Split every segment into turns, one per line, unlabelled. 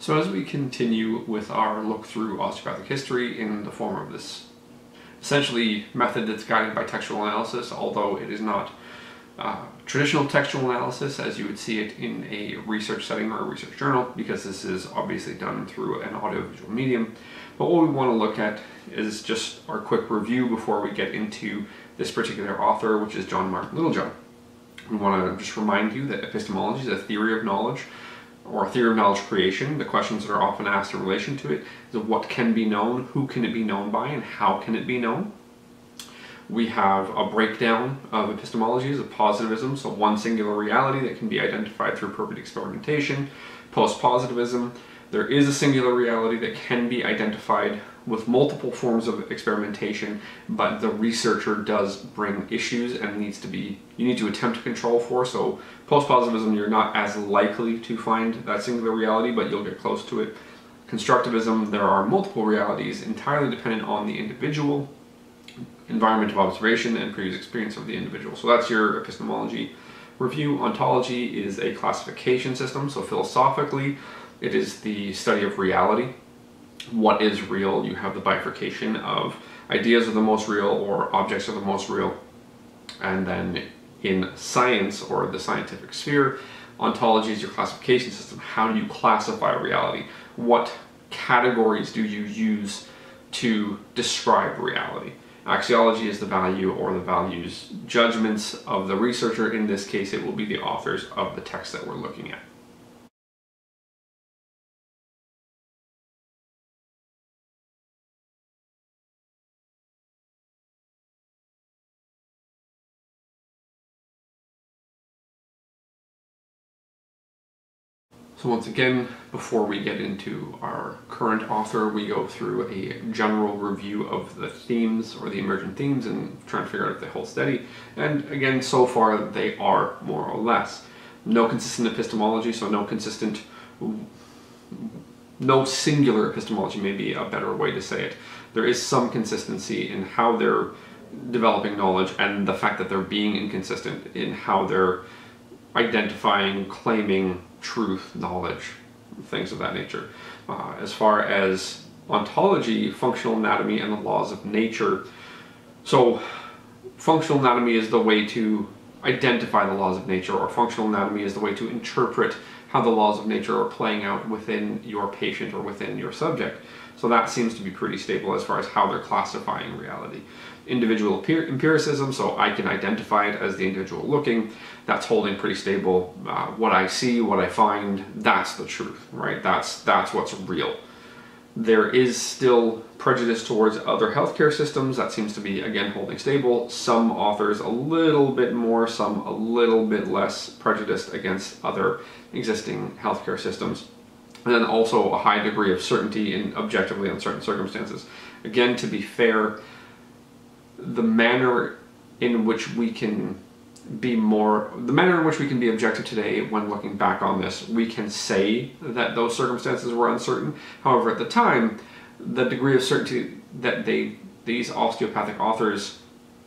So as we continue with our look through osteopathic history in the form of this essentially method that's guided by textual analysis, although it is not uh, traditional textual analysis as you would see it in a research setting or a research journal because this is obviously done through an audiovisual medium. But what we want to look at is just our quick review before we get into this particular author, which is John Martin Littlejohn. We want to just remind you that epistemology is a theory of knowledge or theory of knowledge creation. The questions that are often asked in relation to it is what can be known, who can it be known by, and how can it be known. We have a breakdown of epistemologies of positivism, so one singular reality that can be identified through appropriate experimentation, post-positivism, there is a singular reality that can be identified with multiple forms of experimentation, but the researcher does bring issues and needs to be, you need to attempt to control for. So post-positivism, you're not as likely to find that singular reality, but you'll get close to it. Constructivism, there are multiple realities entirely dependent on the individual, environment of observation, and previous experience of the individual. So that's your epistemology review. Ontology is a classification system, so philosophically, it is the study of reality. What is real? You have the bifurcation of ideas are the most real or objects are the most real. And then in science or the scientific sphere, ontology is your classification system. How do you classify reality? What categories do you use to describe reality? Axiology is the value or the values judgments of the researcher. In this case, it will be the authors of the text that we're looking at. So once again, before we get into our current author, we go through a general review of the themes or the emergent themes and trying to figure out if they hold steady. And again, so far they are more or less. No consistent epistemology, so no consistent, no singular epistemology may be a better way to say it. There is some consistency in how they're developing knowledge and the fact that they're being inconsistent in how they're identifying, claiming, truth, knowledge, things of that nature. Uh, as far as ontology, functional anatomy, and the laws of nature. So, functional anatomy is the way to identify the laws of nature, or functional anatomy is the way to interpret how the laws of nature are playing out within your patient or within your subject. So that seems to be pretty stable as far as how they're classifying reality. Individual empiricism, so I can identify it as the individual looking, that's holding pretty stable. Uh, what I see, what I find, that's the truth, right? That's, that's what's real. There is still prejudice towards other healthcare systems. That seems to be, again, holding stable. Some authors a little bit more, some a little bit less prejudiced against other existing healthcare systems. And then also a high degree of certainty in objectively uncertain circumstances. Again, to be fair, the manner in which we can be more the manner in which we can be objective today when looking back on this we can say that those circumstances were uncertain. However at the time the degree of certainty that they these osteopathic authors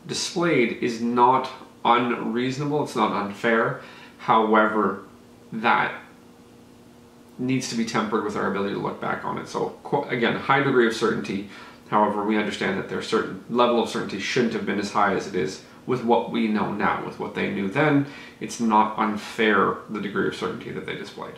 displayed is not unreasonable it's not unfair. However that needs to be tempered with our ability to look back on it. So again high degree of certainty however we understand that their certain level of certainty shouldn't have been as high as it is with what we know now, with what they knew then, it's not unfair the degree of certainty that they displayed.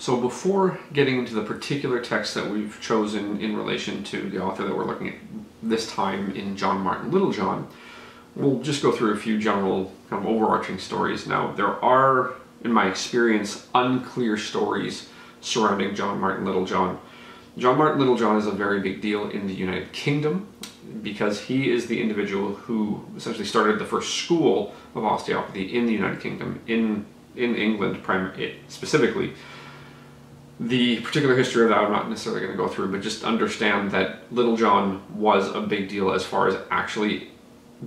So before getting into the particular text that we've chosen in relation to the author that we're looking at this time in John Martin Littlejohn, we'll just go through a few general kind of overarching stories. Now, there are, in my experience, unclear stories surrounding John Martin Littlejohn. John Martin Littlejohn is a very big deal in the United Kingdom because he is the individual who essentially started the first school of osteopathy in the United Kingdom, in, in England specifically. The particular history of that I'm not necessarily going to go through, but just understand that Littlejohn was a big deal as far as actually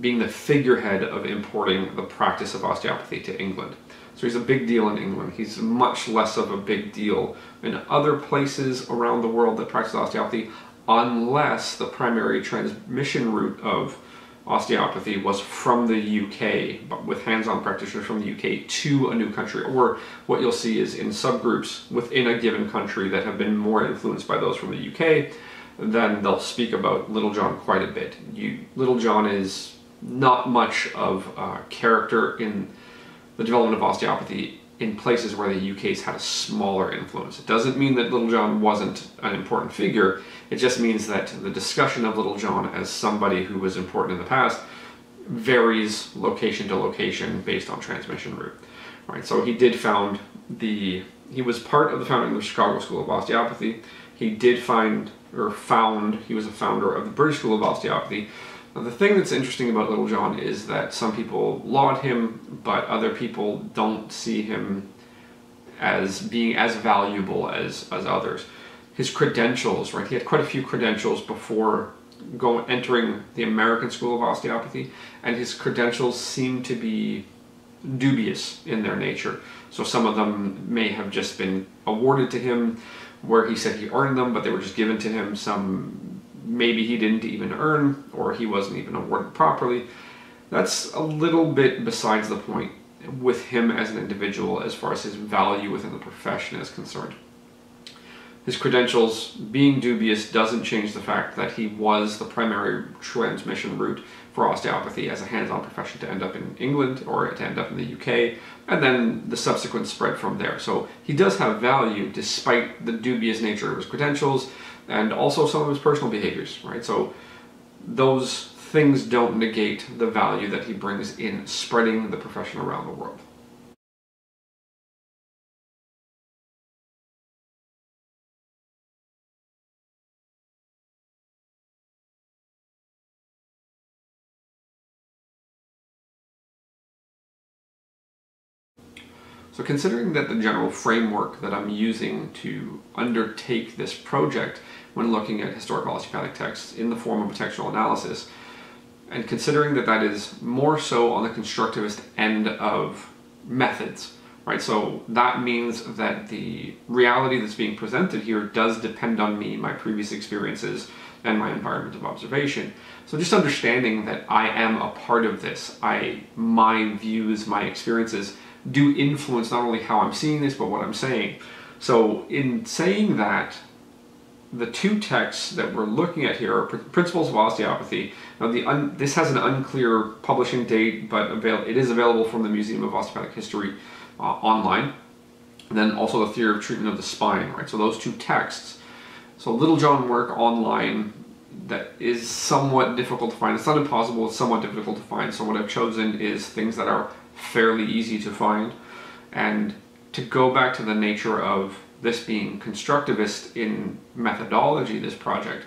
being the figurehead of importing the practice of osteopathy to England. So he's a big deal in England. He's much less of a big deal in other places around the world that practice osteopathy, unless the primary transmission route of osteopathy was from the UK, but with hands-on practitioners from the UK to a new country. Or what you'll see is in subgroups within a given country that have been more influenced by those from the UK, then they'll speak about Littlejohn quite a bit. You, Littlejohn is not much of a character in the development of osteopathy in places where the UK's had a smaller influence. It doesn't mean that Littlejohn wasn't an important figure, it just means that the discussion of Littlejohn as somebody who was important in the past varies location to location based on transmission route. Right, so he did found the, he was part of the founding of the Chicago School of Osteopathy. He did find, or found, he was a founder of the British School of Osteopathy, now, the thing that's interesting about Littlejohn is that some people laud him, but other people don't see him as being as valuable as, as others. His credentials, right? He had quite a few credentials before going entering the American School of Osteopathy, and his credentials seem to be dubious in their nature. So some of them may have just been awarded to him where he said he earned them, but they were just given to him. Some maybe he didn't even earn or he wasn't even awarded properly. That's a little bit besides the point with him as an individual as far as his value within the profession is concerned. His credentials being dubious doesn't change the fact that he was the primary transmission route for osteopathy as a hands-on profession to end up in England or to end up in the UK, and then the subsequent spread from there. So he does have value despite the dubious nature of his credentials and also some of his personal behaviors, right? So those things don't negate the value that he brings in spreading the profession around the world. So considering that the general framework that I'm using to undertake this project when looking at historical osteopathic texts in the form of a textual analysis, and considering that that is more so on the constructivist end of methods, right? So that means that the reality that's being presented here does depend on me, my previous experiences, and my environment of observation. So just understanding that I am a part of this, I, my views, my experiences do influence not only how I'm seeing this, but what I'm saying. So in saying that, the two texts that we're looking at here are Principles of Osteopathy. Now, the this has an unclear publishing date, but avail it is available from the Museum of Osteopathic History uh, online. And then also the Theory of Treatment of the Spine, right? So those two texts. So Littlejohn work online that is somewhat difficult to find. It's not impossible, it's somewhat difficult to find. So what I've chosen is things that are fairly easy to find. And to go back to the nature of this being constructivist in methodology, this project,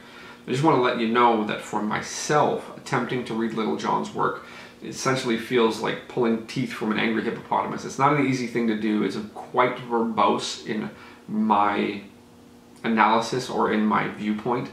I just want to let you know that for myself, attempting to read Littlejohn's work essentially feels like pulling teeth from an angry hippopotamus. It's not an easy thing to do. It's quite verbose in my analysis or in my viewpoint.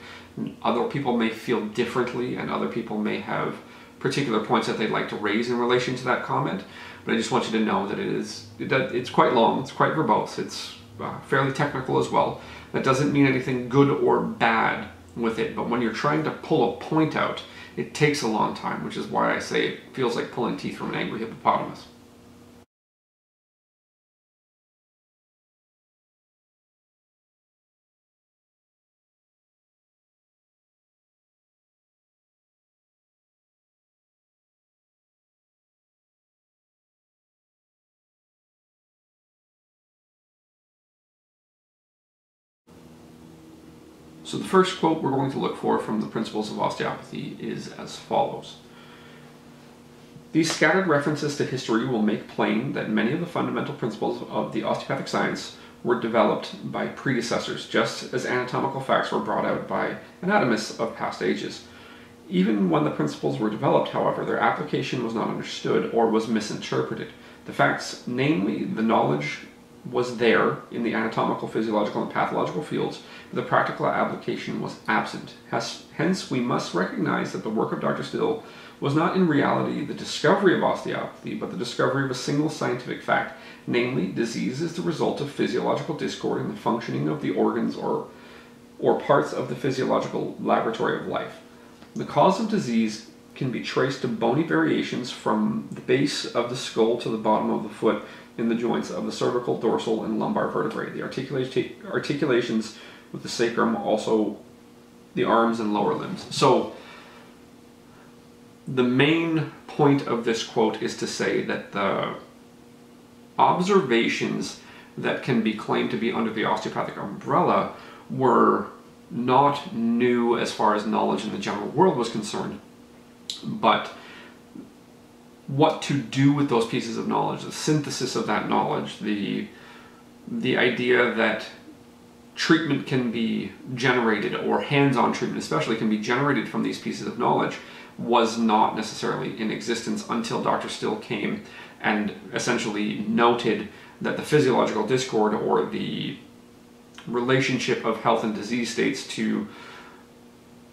Other people may feel differently and other people may have particular points that they'd like to raise in relation to that comment. But I just want you to know that it is that it's quite long, it's quite verbose, it's uh, fairly technical as well. That doesn't mean anything good or bad with it, but when you're trying to pull a point out, it takes a long time, which is why I say it feels like pulling teeth from an angry hippopotamus. So the first quote we're going to look for from the Principles of Osteopathy is as follows. These scattered references to history will make plain that many of the fundamental principles of the osteopathic science were developed by predecessors, just as anatomical facts were brought out by anatomists of past ages. Even when the principles were developed, however, their application was not understood or was misinterpreted. The facts, namely the knowledge was there in the anatomical, physiological, and pathological fields, the practical application was absent. Hence, we must recognize that the work of Dr. Still was not in reality the discovery of osteopathy, but the discovery of a single scientific fact, namely, disease is the result of physiological discord in the functioning of the organs or, or parts of the physiological laboratory of life. The cause of disease can be traced to bony variations from the base of the skull to the bottom of the foot in the joints of the cervical, dorsal, and lumbar vertebrae. The articulations with the sacrum, also the arms and lower limbs. So, the main point of this quote is to say that the observations that can be claimed to be under the osteopathic umbrella were not new as far as knowledge in the general world was concerned, but what to do with those pieces of knowledge, the synthesis of that knowledge, the the idea that treatment can be generated or hands-on treatment especially can be generated from these pieces of knowledge was not necessarily in existence until Dr. Still came and essentially noted that the physiological discord or the relationship of health and disease states to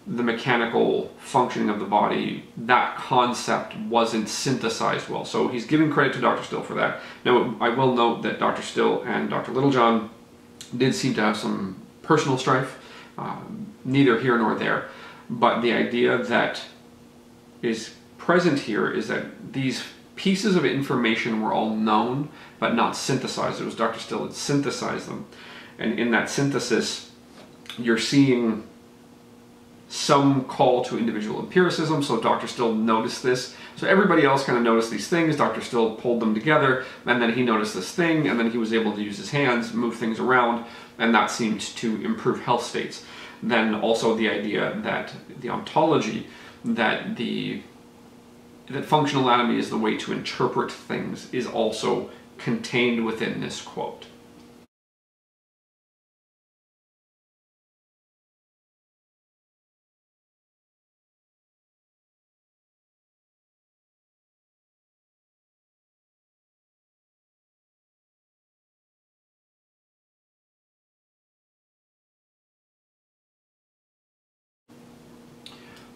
the mechanical functioning of the body, that concept wasn't synthesized well. So he's giving credit to Dr. Still for that. Now, I will note that Dr. Still and Dr. Littlejohn did seem to have some personal strife, uh, neither here nor there. But the idea that is present here is that these pieces of information were all known but not synthesized. It was Dr. Still that synthesized them. And in that synthesis, you're seeing some call to individual empiricism. So Dr. Still noticed this. So everybody else kind of noticed these things. Dr. Still pulled them together, and then he noticed this thing, and then he was able to use his hands, move things around, and that seemed to improve health states. Then also the idea that the ontology, that the that functional anatomy is the way to interpret things is also contained within this quote.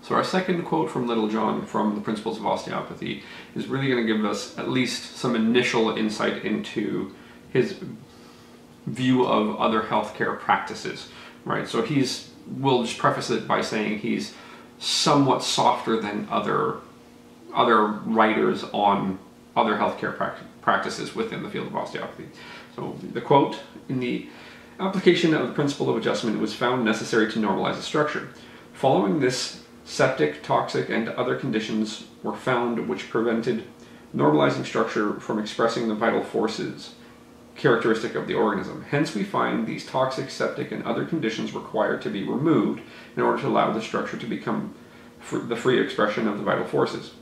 So our second quote from Littlejohn from the Principles of Osteopathy is really going to give us at least some initial insight into his view of other healthcare practices, right? So he's, we'll just preface it by saying he's somewhat softer than other other writers on other healthcare practices within the field of osteopathy. So the quote in the application of the principle of adjustment was found necessary to normalize the structure. Following this Septic, toxic, and other conditions were found which prevented normalizing structure from expressing the vital forces characteristic of the organism. Hence, we find these toxic, septic, and other conditions required to be removed in order to allow the structure to become fr the free expression of the vital forces.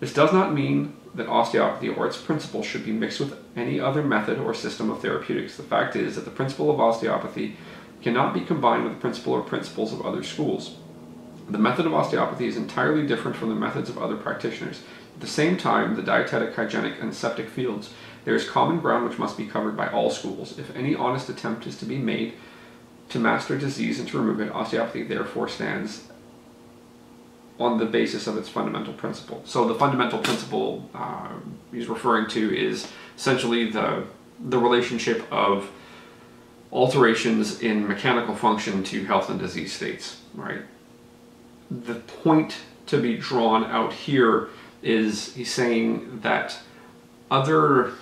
This does not mean that osteopathy or its principles should be mixed with any other method or system of therapeutics. The fact is that the principle of osteopathy cannot be combined with the principle or principles of other schools. The method of osteopathy is entirely different from the methods of other practitioners. At the same time, the dietetic, hygienic, and septic fields, there is common ground which must be covered by all schools. If any honest attempt is to be made to master disease and to remove it, osteopathy therefore stands on the basis of its fundamental principle. So the fundamental principle uh, he's referring to is essentially the the relationship of alterations in mechanical function to health and disease states, right? The point to be drawn out here is he's saying that other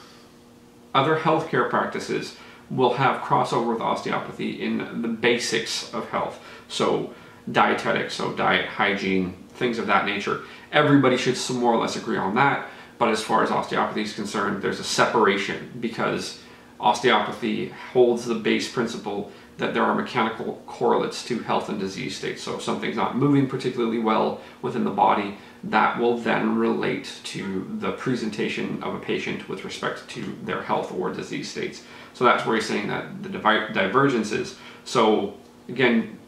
other healthcare practices will have crossover with osteopathy in the basics of health. So dietetics, so diet, hygiene, things of that nature. Everybody should more or less agree on that. But as far as osteopathy is concerned, there's a separation because osteopathy holds the base principle that there are mechanical correlates to health and disease states. So if something's not moving particularly well within the body, that will then relate to the presentation of a patient with respect to their health or disease states. So that's where he's saying that the divergences. So again,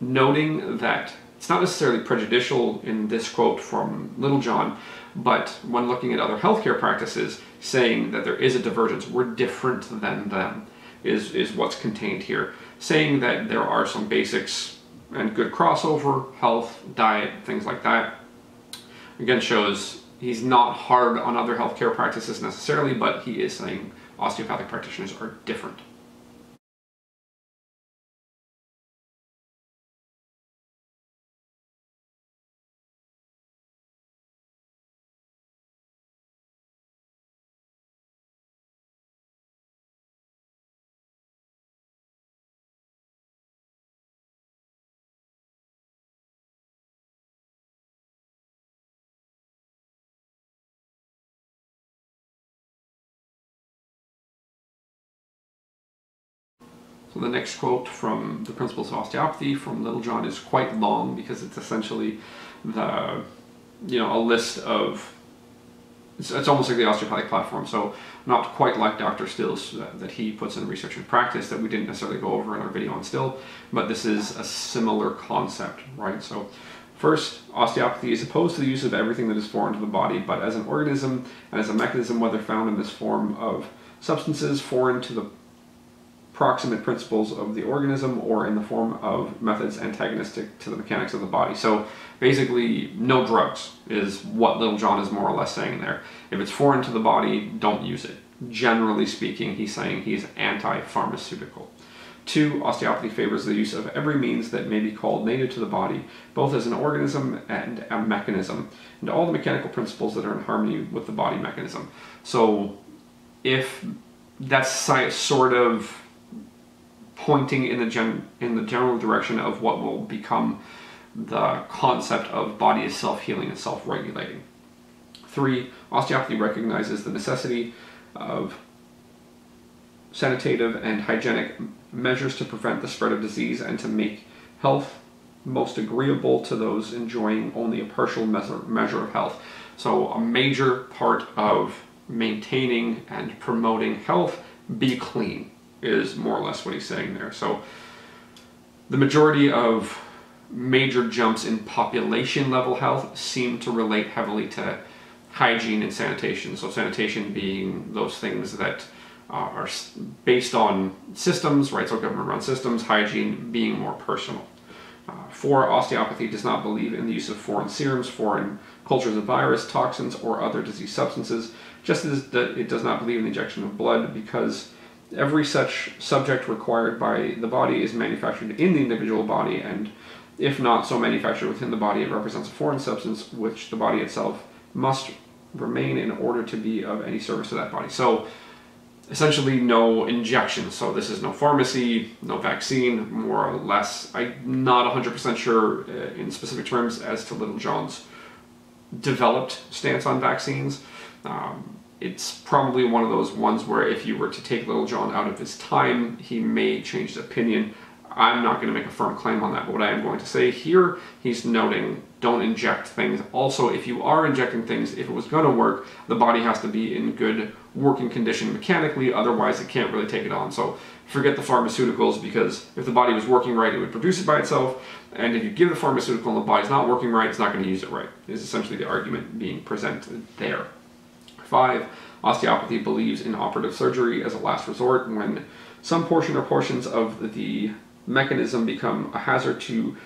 noting that it's not necessarily prejudicial in this quote from Littlejohn, but when looking at other healthcare practices, saying that there is a divergence, we're different than them, is, is what's contained here. Saying that there are some basics and good crossover, health, diet, things like that, again shows he's not hard on other healthcare practices necessarily, but he is saying osteopathic practitioners are different. So the next quote from the Principles of Osteopathy from Littlejohn is quite long because it's essentially the, you know, a list of, it's, it's almost like the osteopathic platform. So not quite like Dr. Still's uh, that he puts in research and practice that we didn't necessarily go over in our video on Still, but this is a similar concept, right? So First, osteopathy is opposed to the use of everything that is foreign to the body, but as an organism and as a mechanism, whether found in this form of substances foreign to the proximate principles of the organism or in the form of methods antagonistic to the mechanics of the body. So basically, no drugs is what Littlejohn is more or less saying there. If it's foreign to the body, don't use it. Generally speaking, he's saying he's anti-pharmaceutical. Two, osteopathy favors the use of every means that may be called native to the body, both as an organism and a mechanism, and all the mechanical principles that are in harmony with the body mechanism. So if that's sort of pointing in the gen in the general direction of what will become the concept of body is self-healing and self-regulating. Three, osteopathy recognizes the necessity of sanitative and hygienic measures to prevent the spread of disease and to make health most agreeable to those enjoying only a partial measure, measure of health. So a major part of maintaining and promoting health, be clean is more or less what he's saying there. So the majority of major jumps in population level health seem to relate heavily to hygiene and sanitation. So sanitation being those things that uh, are based on systems, right? So government run systems, hygiene being more personal. Uh, four, osteopathy does not believe in the use of foreign serums, foreign cultures of virus, toxins, or other disease substances, just as it does not believe in the injection of blood because every such subject required by the body is manufactured in the individual body, and if not so manufactured within the body, it represents a foreign substance which the body itself must remain in order to be of any service to that body. So essentially no injection. So this is no pharmacy, no vaccine, more or less. I'm not 100% sure uh, in specific terms as to Littlejohn's developed stance on vaccines. Um, it's probably one of those ones where if you were to take Littlejohn out of his time, he may change his opinion. I'm not going to make a firm claim on that, but what I am going to say here, he's noting don't inject things. Also, if you are injecting things, if it was going to work, the body has to be in good working condition mechanically, otherwise it can't really take it on. So forget the pharmaceuticals because if the body was working right, it would produce it by itself, and if you give the pharmaceutical and the body's not working right, it's not going to use it right, is essentially the argument being presented there. Five, osteopathy believes in operative surgery as a last resort when some portion or portions of the mechanism become a hazard to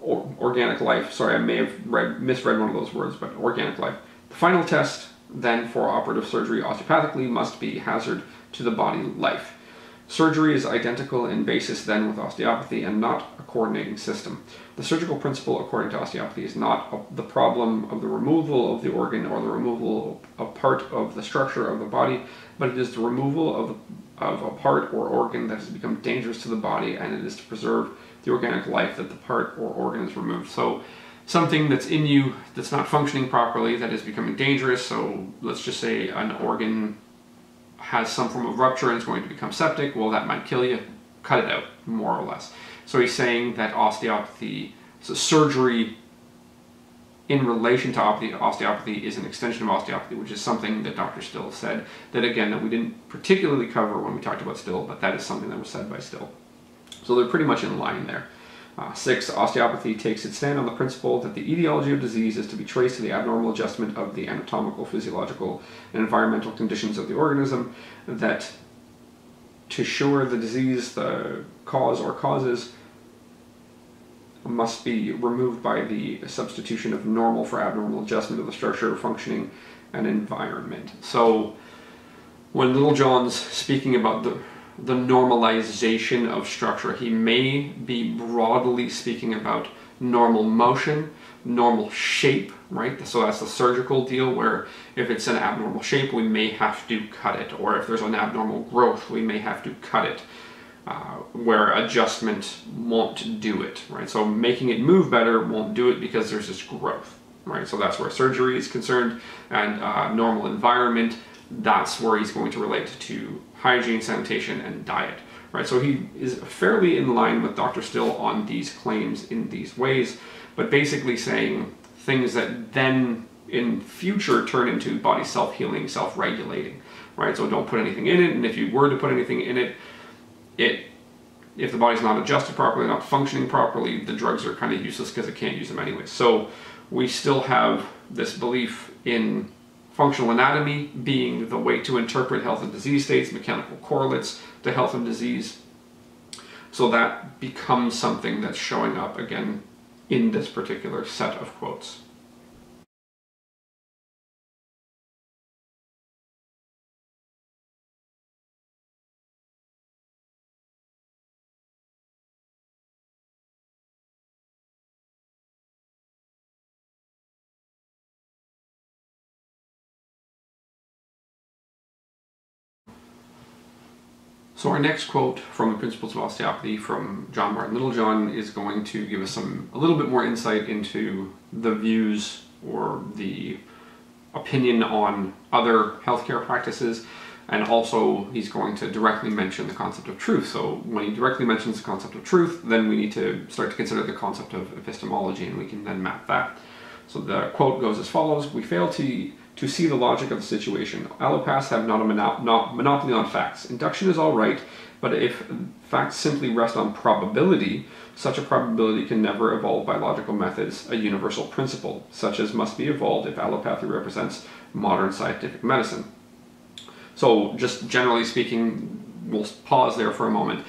or organic life. Sorry, I may have read, misread one of those words, but organic life. The final test then for operative surgery osteopathically must be hazard to the body life. Surgery is identical in basis then with osteopathy and not a coordinating system. The surgical principle, according to osteopathy, is not the problem of the removal of the organ or the removal of a part of the structure of the body, but it is the removal of, of a part or organ that has become dangerous to the body, and it is to preserve the organic life that the part or organ is removed. So something that's in you that's not functioning properly, that is becoming dangerous, so let's just say an organ has some form of rupture and it's going to become septic, well, that might kill you. Cut it out, more or less. So he's saying that osteopathy, so surgery in relation to osteopathy is an extension of osteopathy, which is something that Dr. Still said, that again, that we didn't particularly cover when we talked about Still, but that is something that was said by Still. So they're pretty much in line there. Uh, six, osteopathy takes its stand on the principle that the etiology of disease is to be traced to the abnormal adjustment of the anatomical, physiological, and environmental conditions of the organism, that to sure the disease, the cause or causes, must be removed by the substitution of normal for abnormal adjustment of the structure, functioning, and environment. So, when Littlejohn's speaking about the the normalization of structure. He may be broadly speaking about normal motion, normal shape, right? So that's the surgical deal where if it's an abnormal shape, we may have to cut it, or if there's an abnormal growth, we may have to cut it. Uh, where adjustment won't do it, right? So making it move better won't do it because there's this growth, right? So that's where surgery is concerned, and uh, normal environment, that's where he's going to relate to hygiene, sanitation, and diet. Right, so he is fairly in line with Dr. Still on these claims in these ways, but basically saying things that then in future turn into body self-healing, self-regulating, right? So don't put anything in it, and if you were to put anything in it, it if the body's not adjusted properly, not functioning properly, the drugs are kind of useless because it can't use them anyway. So we still have this belief in functional anatomy being the way to interpret health and disease states, mechanical correlates to health and disease. So that becomes something that's showing up again in this particular set of quotes. So our next quote from the Principles of Osteopathy from John Martin Littlejohn is going to give us some a little bit more insight into the views or the opinion on other healthcare practices and also he's going to directly mention the concept of truth. So when he directly mentions the concept of truth, then we need to start to consider the concept of epistemology and we can then map that. So the quote goes as follows, we fail to to see the logic of the situation. Allopaths have not a not monopoly on facts. Induction is all right, but if facts simply rest on probability, such a probability can never evolve by logical methods, a universal principle, such as must be evolved if allopathy represents modern scientific medicine. So, just generally speaking, we'll pause there for a moment.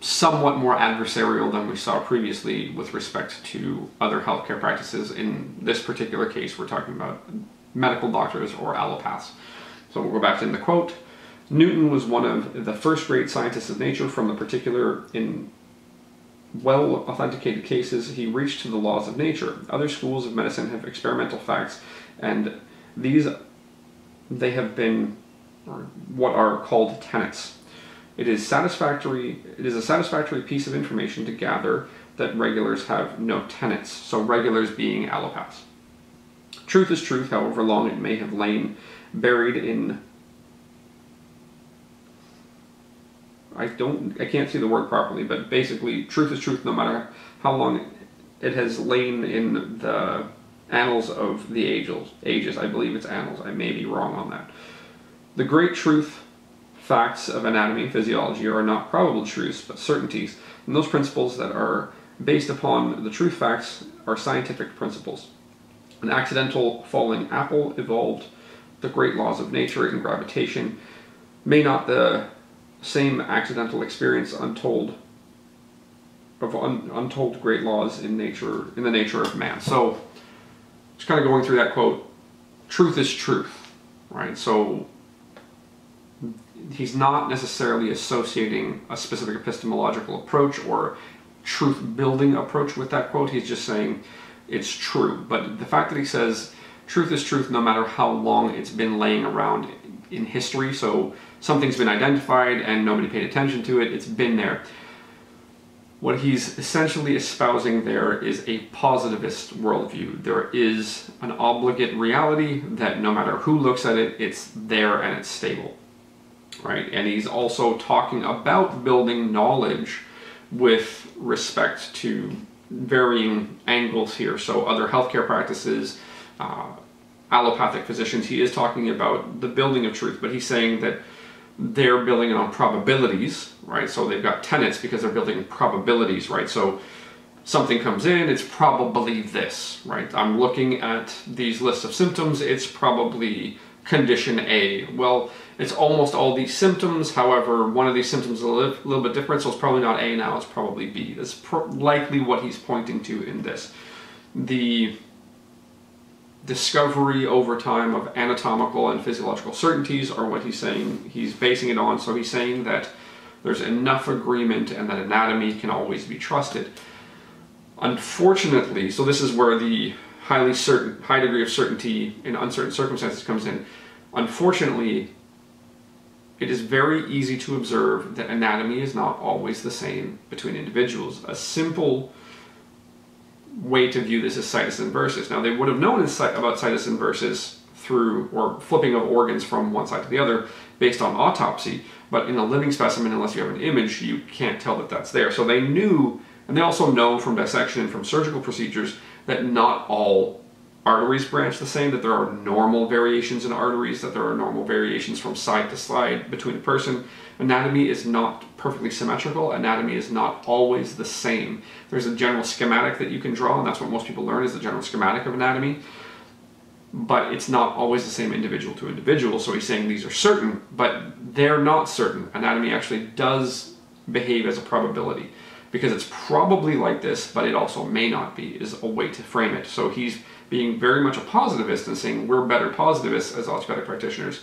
Somewhat more adversarial than we saw previously with respect to other healthcare practices. In this particular case, we're talking about medical doctors or allopaths. So we'll go back to the quote. Newton was one of the first great scientists of nature from the particular in well authenticated cases he reached to the laws of nature. Other schools of medicine have experimental facts and these they have been what are called tenets. It is satisfactory it is a satisfactory piece of information to gather that regulars have no tenets. So regulars being allopaths. Truth is truth, however long it may have lain buried in. I don't, I can't see the word properly, but basically, truth is truth no matter how long it has lain in the annals of the ages. Ages, I believe it's annals. I may be wrong on that. The great truth facts of anatomy and physiology are not probable truths, but certainties, and those principles that are based upon the truth facts are scientific principles. An accidental falling apple evolved the great laws of nature and gravitation. May not the same accidental experience untold of un, untold great laws in nature in the nature of man. So just kind of going through that quote, truth is truth, right? So he's not necessarily associating a specific epistemological approach or truth building approach with that quote. He's just saying it's true. But the fact that he says truth is truth no matter how long it's been laying around in history, so something's been identified and nobody paid attention to it, it's been there. What he's essentially espousing there is a positivist worldview. There is an obligate reality that no matter who looks at it, it's there and it's stable. Right? And he's also talking about building knowledge with respect to varying angles here. So other healthcare practices, uh, allopathic physicians, he is talking about the building of truth, but he's saying that they're building it on probabilities, right? So they've got tenets because they're building probabilities, right? So something comes in, it's probably this, right? I'm looking at these lists of symptoms, it's probably condition A. Well, it's almost all these symptoms, however, one of these symptoms is a little, little bit different, so it's probably not A now, it's probably B. That's likely what he's pointing to in this. The discovery over time of anatomical and physiological certainties are what he's saying he's basing it on. So he's saying that there's enough agreement and that anatomy can always be trusted. Unfortunately, so this is where the highly certain, high degree of certainty in uncertain circumstances comes in. Unfortunately, it is very easy to observe that anatomy is not always the same between individuals. A simple way to view this is situs inversus. Now, they would have known about situs inversus through or flipping of organs from one side to the other based on autopsy, but in a living specimen, unless you have an image, you can't tell that that's there. So they knew, and they also know from dissection and from surgical procedures that not all arteries branch the same, that there are normal variations in arteries, that there are normal variations from side to side between a person. Anatomy is not perfectly symmetrical. Anatomy is not always the same. There's a general schematic that you can draw, and that's what most people learn is the general schematic of anatomy. But it's not always the same individual to individual. So he's saying these are certain, but they're not certain. Anatomy actually does behave as a probability because it's probably like this, but it also may not be, is a way to frame it. So he's being very much a positivist and saying we're better positivists as osteopathic practitioners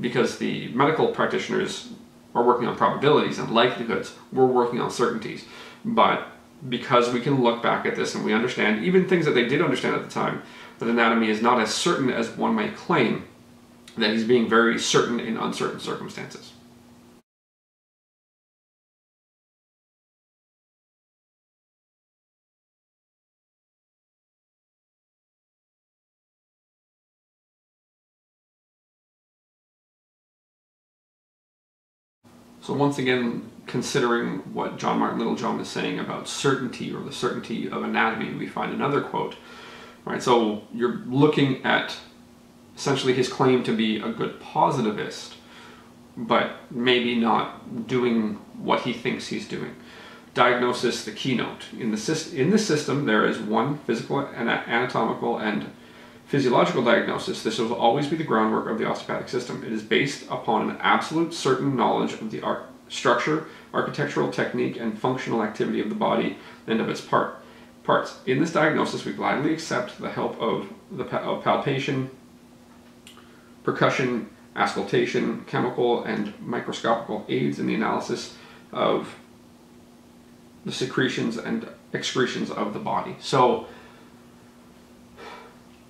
because the medical practitioners are working on probabilities and likelihoods. We're working on certainties. But because we can look back at this and we understand even things that they did understand at the time, that anatomy is not as certain as one might claim, that he's being very certain in uncertain circumstances. So once again, considering what John Martin Littlejohn is saying about certainty or the certainty of anatomy, we find another quote. Right, so you're looking at essentially his claim to be a good positivist, but maybe not doing what he thinks he's doing. Diagnosis, the keynote. In the, in the system, there is one physical, and anatomical, and physiological diagnosis, this will always be the groundwork of the osteopathic system. It is based upon an absolute certain knowledge of the ar structure, architectural technique, and functional activity of the body and of its part parts. In this diagnosis, we gladly accept the help of, the, of palpation, percussion, auscultation, chemical and microscopical aids in the analysis of the secretions and excretions of the body. So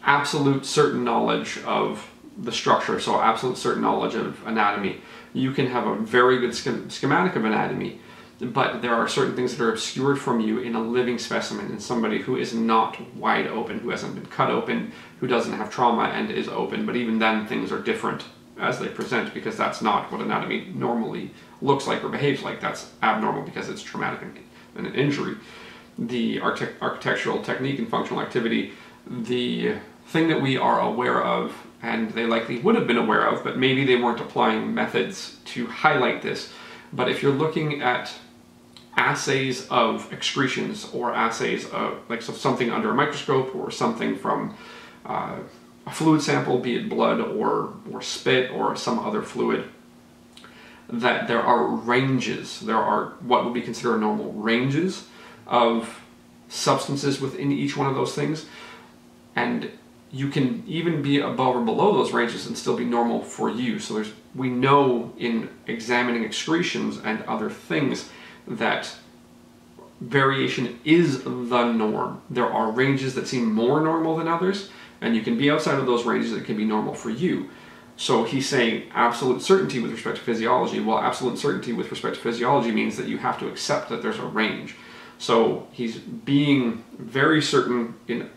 absolute certain knowledge of the structure, so absolute certain knowledge of anatomy. You can have a very good schematic of anatomy, but there are certain things that are obscured from you in a living specimen, in somebody who is not wide open, who hasn't been cut open, who doesn't have trauma and is open, but even then things are different as they present because that's not what anatomy normally looks like or behaves like. That's abnormal because it's traumatic and an injury. The architectural technique and functional activity, the thing that we are aware of and they likely would have been aware of, but maybe they weren't applying methods to highlight this. But if you're looking at assays of excretions or assays of like so something under a microscope or something from uh, a fluid sample, be it blood or, or spit or some other fluid, that there are ranges, there are what would be considered normal ranges of substances within each one of those things. And you can even be above or below those ranges and still be normal for you. So there's we know in examining excretions and other things that variation is the norm. There are ranges that seem more normal than others, and you can be outside of those ranges that can be normal for you. So he's saying absolute certainty with respect to physiology. Well, absolute certainty with respect to physiology means that you have to accept that there's a range. So he's being very certain in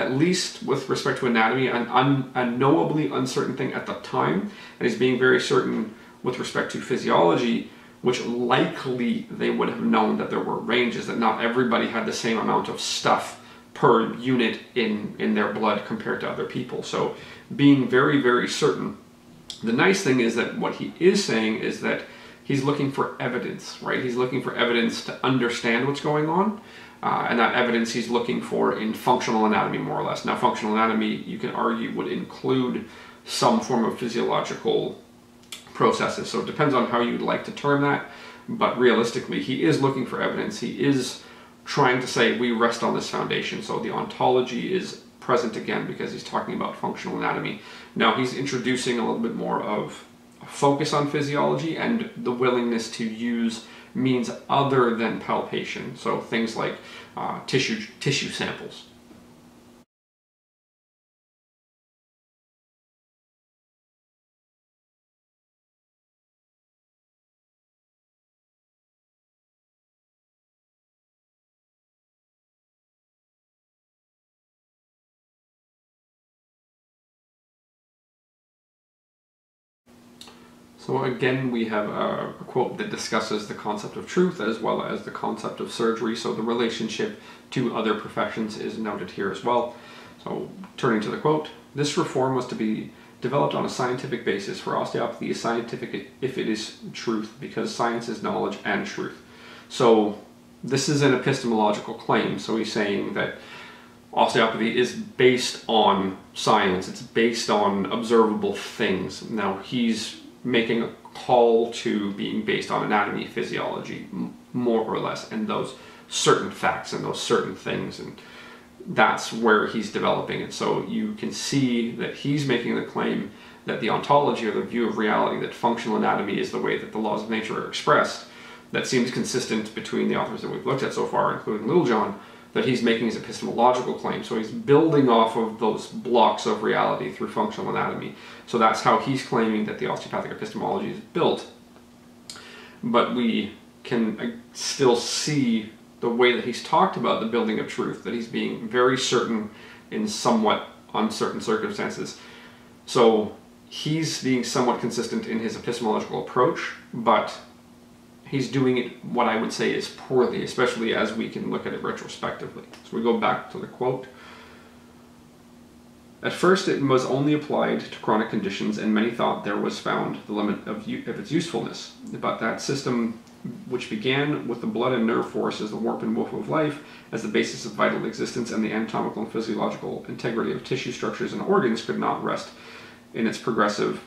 at least with respect to anatomy, an un, unknowably uncertain thing at the time, and he's being very certain with respect to physiology, which likely they would have known that there were ranges, that not everybody had the same amount of stuff per unit in, in their blood compared to other people. So being very, very certain The nice thing is that what he is saying is that he's looking for evidence, right? He's looking for evidence to understand what's going on. Uh, and that evidence he's looking for in functional anatomy, more or less. Now, functional anatomy, you can argue, would include some form of physiological processes. So it depends on how you'd like to term that. But realistically, he is looking for evidence. He is trying to say we rest on this foundation. So the ontology is present again because he's talking about functional anatomy. Now he's introducing a little bit more of a focus on physiology and the willingness to use means other than palpation. So things like uh, tissue tissue samples. So again, we have a, quote that discusses the concept of truth as well as the concept of surgery. So the relationship to other professions is noted here as well. So turning to the quote, this reform was to be developed on a scientific basis for osteopathy is scientific if it is truth because science is knowledge and truth. So this is an epistemological claim. So he's saying that osteopathy is based on science. It's based on observable things. Now he's making a call to being based on anatomy, physiology, more or less, and those certain facts and those certain things. And that's where he's developing it. So you can see that he's making the claim that the ontology or the view of reality, that functional anatomy is the way that the laws of nature are expressed, that seems consistent between the authors that we've looked at so far, including Littlejohn, that he's making his epistemological claim. So he's building off of those blocks of reality through functional anatomy. So that's how he's claiming that the osteopathic epistemology is built. But we can uh, still see the way that he's talked about the building of truth, that he's being very certain in somewhat uncertain circumstances. So he's being somewhat consistent in his epistemological approach, but he's doing it what I would say is poorly, especially as we can look at it retrospectively. So we go back to the quote. At first, it was only applied to chronic conditions, and many thought there was found the limit of, of its usefulness. But that system, which began with the blood and nerve force as the warp and woof of life, as the basis of vital existence and the anatomical and physiological integrity of tissue structures and organs, could not rest in its progressive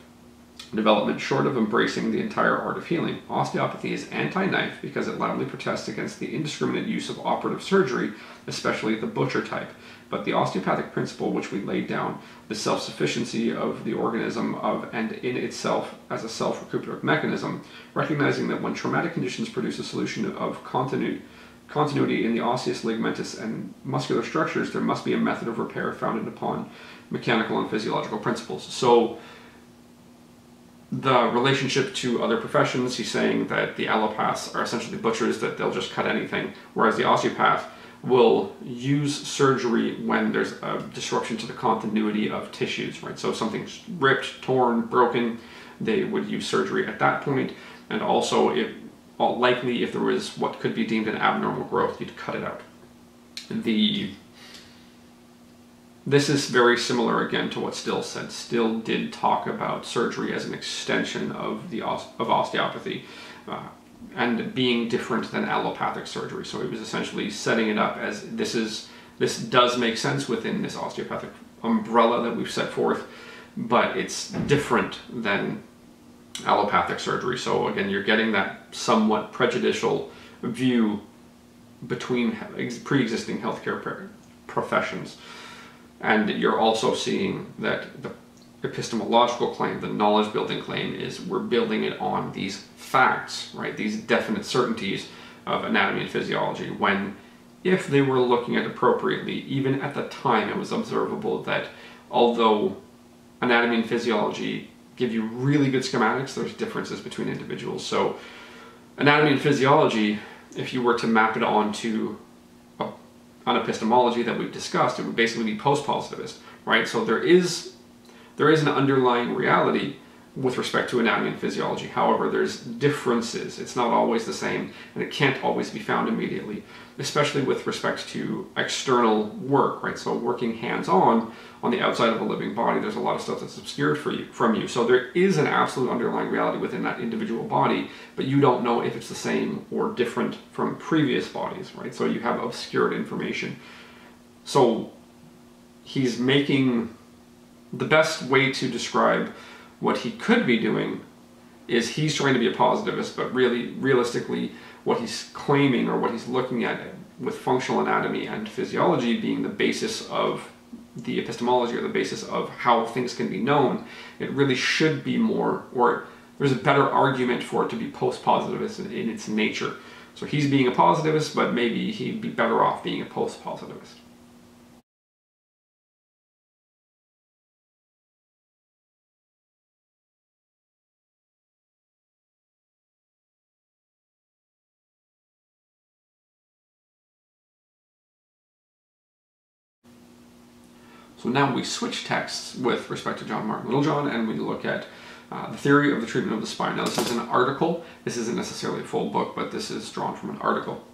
development short of embracing the entire art of healing. Osteopathy is anti-knife because it loudly protests against the indiscriminate use of operative surgery, especially the butcher type. But the osteopathic principle which we laid down, the self-sufficiency of the organism of and in itself as a self-recuperative mechanism, recognizing that when traumatic conditions produce a solution of continuity continuity in the osseous, ligamentous, and muscular structures, there must be a method of repair founded upon mechanical and physiological principles. So the relationship to other professions, he's saying that the allopaths are essentially butchers, that they'll just cut anything, whereas the osteopath will use surgery when there's a disruption to the continuity of tissues, right? So if something's ripped, torn, broken, they would use surgery at that point, and also if likely if there was what could be deemed an abnormal growth, you'd cut it out. The this is very similar again to what Still said. Still did talk about surgery as an extension of the of osteopathy uh, and being different than allopathic surgery. So he was essentially setting it up as this is this does make sense within this osteopathic umbrella that we've set forth, but it's different than allopathic surgery. So again, you're getting that somewhat prejudicial view between pre-existing healthcare professions. And you're also seeing that the epistemological claim, the knowledge building claim, is we're building it on these facts, right? These definite certainties of anatomy and physiology. When, if they were looking at appropriately, even at the time, it was observable that although anatomy and physiology give you really good schematics, there's differences between individuals. So, anatomy and physiology, if you were to map it onto on epistemology that we've discussed, it would basically be post-positivist, right? So there is there is an underlying reality, with respect to anatomy and physiology. However, there's differences. It's not always the same, and it can't always be found immediately, especially with respect to external work, right? So working hands-on on the outside of a living body, there's a lot of stuff that's obscured for you from you. So there is an absolute underlying reality within that individual body, but you don't know if it's the same or different from previous bodies, right? So you have obscured information. So he's making the best way to describe what he could be doing is he's trying to be a positivist, but really, realistically, what he's claiming or what he's looking at with functional anatomy and physiology being the basis of the epistemology or the basis of how things can be known, it really should be more, or there's a better argument for it to be post-positivist in, in its nature. So he's being a positivist, but maybe he'd be better off being a post-positivist. So now we switch texts with respect to John Martin Littlejohn and we look at uh, the theory of the treatment of the spine. Now this is an article. This isn't necessarily a full book, but this is drawn from an article.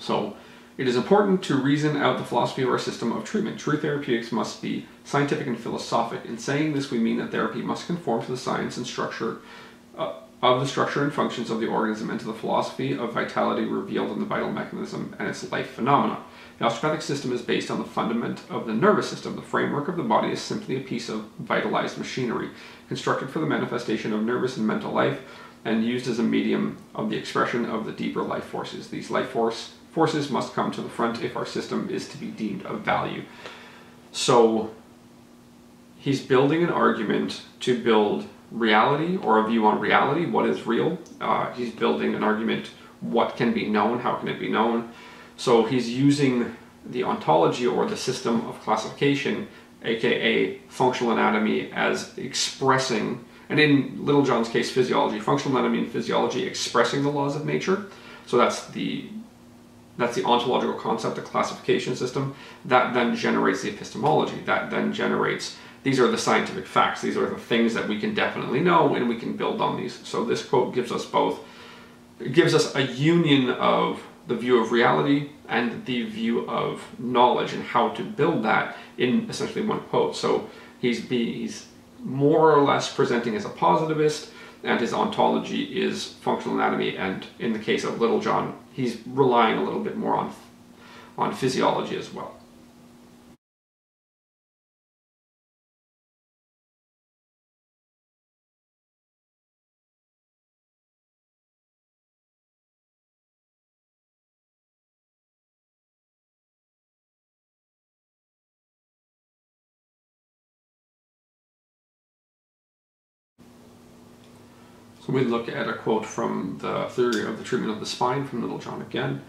So it is important to reason out the philosophy of our system of treatment. True therapeutics must be scientific and philosophic. In saying this, we mean that therapy must conform to the science and structure uh, of the structure and functions of the organism and to the philosophy of vitality revealed in the vital mechanism and its life phenomena. The osteopathic system is based on the fundament of the nervous system. The framework of the body is simply a piece of vitalized machinery, constructed for the manifestation of nervous and mental life, and used as a medium of the expression of the deeper life forces. These life force forces must come to the front if our system is to be deemed of value. So he's building an argument to build reality or a view on reality, what is real. Uh, he's building an argument, what can be known, how can it be known. So he's using the ontology or the system of classification, aka functional anatomy, as expressing, and in Littlejohn's case, physiology, functional anatomy and physiology expressing the laws of nature. So that's the that's the ontological concept, the classification system. That then generates the epistemology. That then generates these are the scientific facts. These are the things that we can definitely know, and we can build on these. So this quote gives us both. Gives us a union of the view of reality and the view of knowledge and how to build that in essentially one quote. So he's, he's more or less presenting as a positivist, and his ontology is functional anatomy, and in the case of Littlejohn, he's relying a little bit more on, on physiology as well. We look at a quote from the theory of the treatment of the spine from Littlejohn again.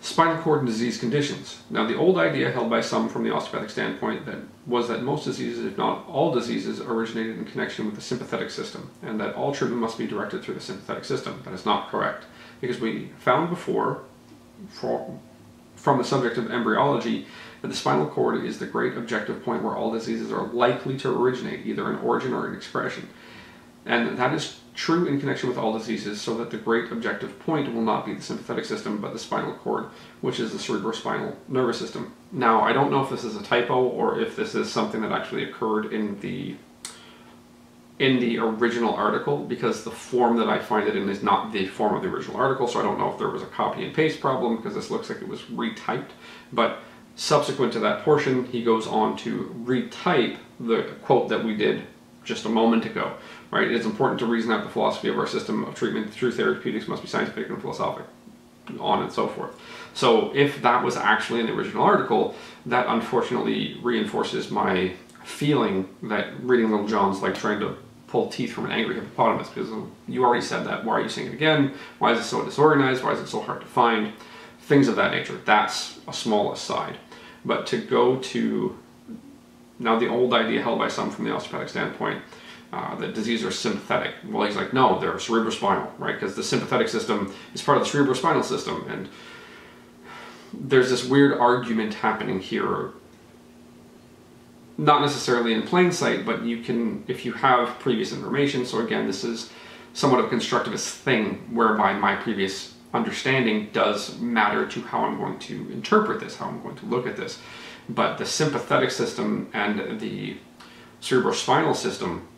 Spinal cord and disease conditions. Now the old idea held by some from the osteopathic standpoint that was that most diseases, if not all diseases, originated in connection with the sympathetic system, and that all treatment must be directed through the sympathetic system. That is not correct, because we found before, for, from the subject of embryology, that the spinal cord is the great objective point where all diseases are likely to originate, either in origin or in expression. And that is true in connection with all diseases, so that the great objective point will not be the sympathetic system, but the spinal cord, which is the cerebrospinal nervous system. Now, I don't know if this is a typo or if this is something that actually occurred in the in the original article because the form that I find it in is not the form of the original article, so I don't know if there was a copy and paste problem because this looks like it was retyped. But subsequent to that portion, he goes on to retype the quote that we did just a moment ago, right? It's important to reason out the philosophy of our system of treatment. True therapeutics must be scientific and philosophic, on and so forth. So if that was actually in the original article, that unfortunately reinforces my feeling that reading Littlejohn's like trying to pull teeth from an angry hippopotamus because you already said that. Why are you saying it again? Why is it so disorganized? Why is it so hard to find? Things of that nature. That's a small aside. But to go to now, the old idea held by some from the osteopathic standpoint uh, that diseases are sympathetic. Well, he's like, no, they're cerebrospinal, right? Because the sympathetic system is part of the cerebrospinal system. And there's this weird argument happening here not necessarily in plain sight, but you can, if you have previous information, so again, this is somewhat of a constructivist thing whereby my previous understanding does matter to how I'm going to interpret this, how I'm going to look at this. But the sympathetic system and the cerebrospinal system,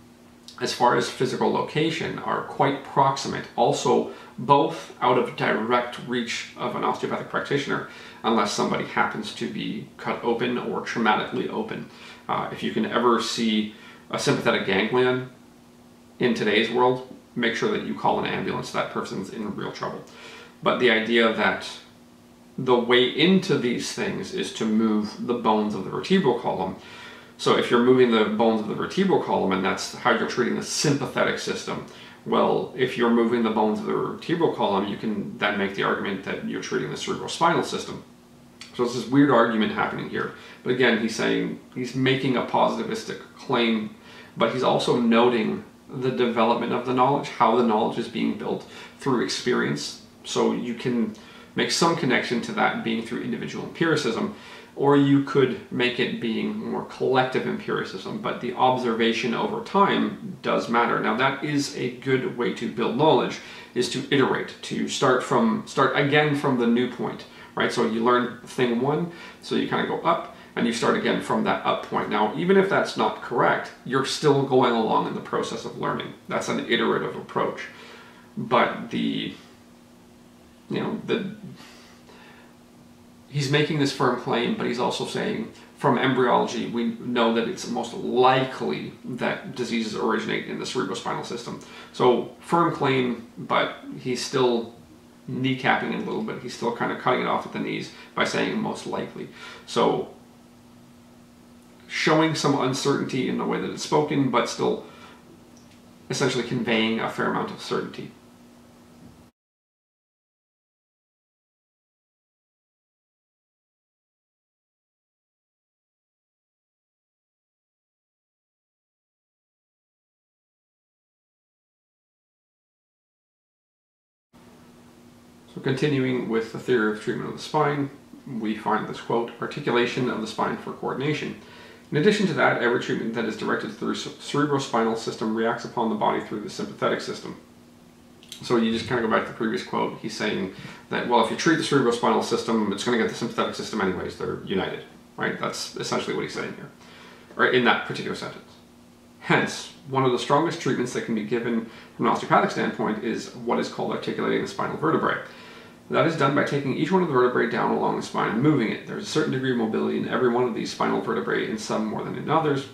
as far as physical location, are quite proximate. Also, both out of direct reach of an osteopathic practitioner, unless somebody happens to be cut open or traumatically open. Uh, if you can ever see a sympathetic ganglion in today's world, make sure that you call an ambulance. That person's in real trouble. But the idea that the way into these things is to move the bones of the vertebral column. So if you're moving the bones of the vertebral column and that's how you're treating the sympathetic system, well, if you're moving the bones of the vertebral column, you can then make the argument that you're treating the cerebrospinal system. So it's this weird argument happening here. But again, he's saying, he's making a positivistic claim, but he's also noting the development of the knowledge, how the knowledge is being built through experience. So you can make some connection to that being through individual empiricism, or you could make it being more collective empiricism, but the observation over time does matter. Now that is a good way to build knowledge, is to iterate, to start from, start again from the new point, right? So you learn thing one, so you kind of go up, and you start again from that up point. Now, even if that's not correct, you're still going along in the process of learning. That's an iterative approach. But the, you know, the, he's making this firm claim, but he's also saying from embryology, we know that it's most likely that diseases originate in the cerebrospinal system. So firm claim, but he's still kneecapping it a little bit. He's still kind of cutting it off at the knees by saying most likely. So showing some uncertainty in the way that it's spoken, but still essentially conveying a fair amount of certainty. Continuing with the theory of treatment of the spine, we find this quote, articulation of the spine for coordination. In addition to that, every treatment that is directed through the cerebrospinal system reacts upon the body through the sympathetic system. So you just kind of go back to the previous quote. He's saying that, well, if you treat the cerebrospinal system, it's going to get the sympathetic system anyways. They're united, right? That's essentially what he's saying here, or in that particular sentence. Hence, one of the strongest treatments that can be given from an osteopathic standpoint is what is called articulating the spinal vertebrae. That is done by taking each one of the vertebrae down along the spine and moving it. There's a certain degree of mobility in every one of these spinal vertebrae, in some more than in others,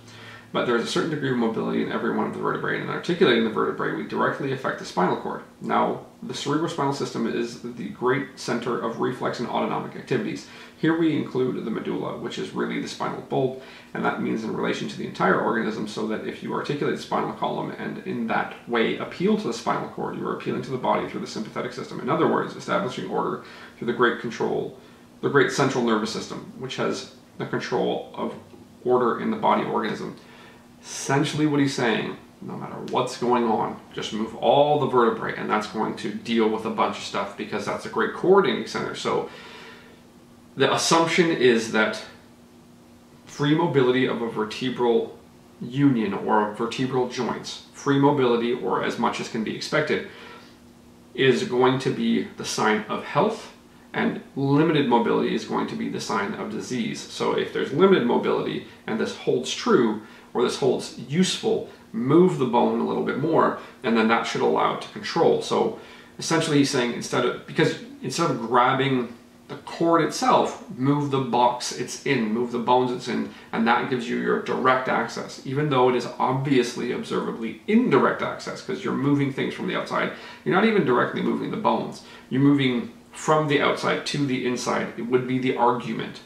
but there is a certain degree of mobility in every one of the vertebrae, and in articulating the vertebrae, we directly affect the spinal cord. Now, the cerebrospinal system is the great center of reflex and autonomic activities. Here we include the medulla, which is really the spinal bulb, and that means in relation to the entire organism, so that if you articulate the spinal column and in that way appeal to the spinal cord, you are appealing to the body through the sympathetic system. In other words, establishing order through the great control, the great central nervous system, which has the control of order in the body organism. Essentially what he's saying, no matter what's going on, just move all the vertebrae and that's going to deal with a bunch of stuff because that's a great coordinating center. So the assumption is that free mobility of a vertebral union or vertebral joints, free mobility or as much as can be expected, is going to be the sign of health and limited mobility is going to be the sign of disease. So if there's limited mobility and this holds true or this holds useful, move the bone a little bit more and then that should allow it to control. So essentially he's saying instead of, because instead of grabbing the cord itself, move the box it's in, move the bones it's in, and that gives you your direct access, even though it is obviously observably indirect access because you're moving things from the outside. You're not even directly moving the bones. You're moving from the outside to the inside. It would be the argument.